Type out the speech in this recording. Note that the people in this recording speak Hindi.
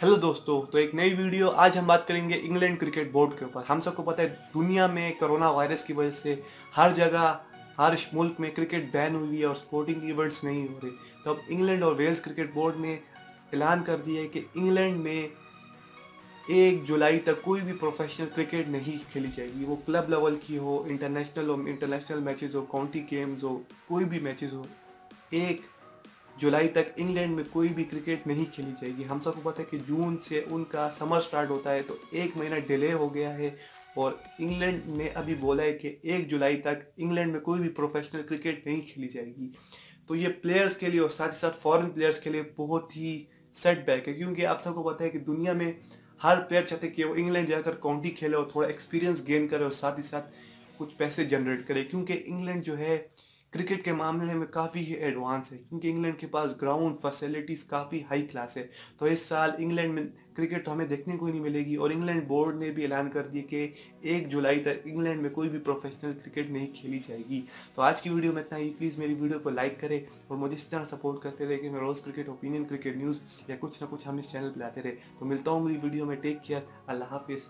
हेलो दोस्तों तो एक नई वीडियो, आज हम बात करेंगे इंग्लैंड क्रिकेट बोर्ड के ऊपर। हम सबको पता है, दुनिया में कोरोना वायरस की वजह से हर जगह, हर मुल्क में क्रिकेट बैन हुई है और स्पोर्टिंग इवेंट्स नहीं हो रहे। तो अब इंग्लैंड और वेल्स क्रिकेट बोर्ड ने ऐलान कर दिया है कि इंग्लैंड में एक जुलाई तक कोई भी प्रोफेशनल क्रिकेट नहीं खेली जाएगी। वो क्लब लेवल की हो इंटरनेशनल हो इंटरनेशनल मैचेस हो काउंटी गेम्स हो, कोई भी मैचेस हो, एक जुलाई तक इंग्लैंड में कोई भी क्रिकेट नहीं खेली जाएगी। हम सबको पता है कि जून से उनका समर स्टार्ट होता है तो एक महीना डिले हो गया है और इंग्लैंड ने अभी बोला है कि एक जुलाई तक इंग्लैंड में कोई भी प्रोफेशनल क्रिकेट नहीं खेली जाएगी। तो ये प्लेयर्स के लिए और साथ ही साथ फॉरेन प्लेयर्स के लिए बहुत ही सेटबैक है, क्योंकि आप सबको पता है कि दुनिया में हर प्लेयर चाहते कि वो इंग्लैंड जाकर काउंटी खेले और थोड़ा एक्सपीरियंस गेन करे और साथ ही साथ कुछ पैसे जनरेट करे, क्योंकि इंग्लैंड जो है क्रिकेट के मामले में काफ़ी ही एडवांस है, क्योंकि इंग्लैंड के पास ग्राउंड फैसिलिटीज़ काफ़ी हाई क्लास है। तो इस साल इंग्लैंड में क्रिकेट तो हमें देखने को ही नहीं मिलेगी, और इंग्लैंड बोर्ड ने भी ऐलान कर दिया कि एक जुलाई तक इंग्लैंड में कोई भी प्रोफेशनल क्रिकेट नहीं खेली जाएगी। तो आज की वीडियो में इतना ही। प्लीज़ मेरी वीडियो को लाइक करें और मुझे इस तरह सपोर्ट करते रहे कि मैं रोज़ क्रिकेट ओपिनियन क्रिकेट न्यूज़ या कुछ ना कुछ हम इस चैनल पर लाते रहे। तो मिलता हूँ मेरी वीडियो में। टेक केयर अल्लाह हाफिज़।